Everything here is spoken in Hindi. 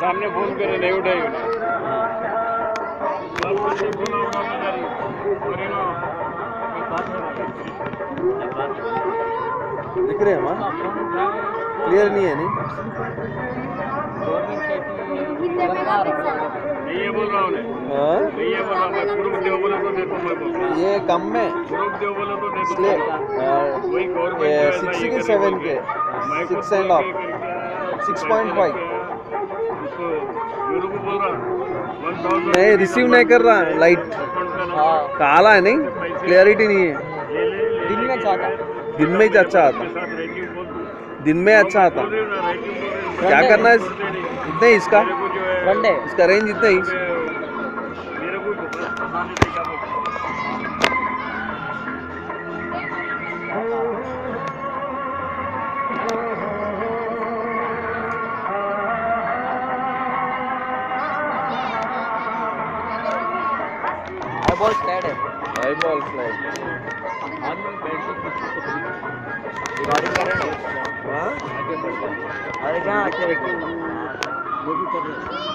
सामने फ़ोन करे नहीं उठाई दिख रहे हैं माँ क्लियर नहीं है नहीं? नहीं ये बोल रहा हूँ मैं हाँ? नहीं ये बोल रहा हूँ मैं पूर्व देव तो देखो मैं बोल ये कम में तो देखो इसलिए वही गवर्नमेंट सिक्स के सेवन के सिक्स एंड ऑफ़ 6.5 यूरो को बोल रहा वन थाउज़ेंड नहीं रिसीव नहीं कर रहा है लाइट हाँ काला है नहीं? क्लियरिटी नहीं है। दिन में अच्छा आता दिन में ही अच्छा आता। दिन में अच्छा आता। क्या करना है इतना ही इसका? इसका रेंज इतना ही। मेरे को है। हाई क्या बॉल स्लैड है? आई बॉल स्लाइड कर रहे हैं। हाँ अरे कहाँ अच्छे व्यक्ति वो भी कर रहे हैं।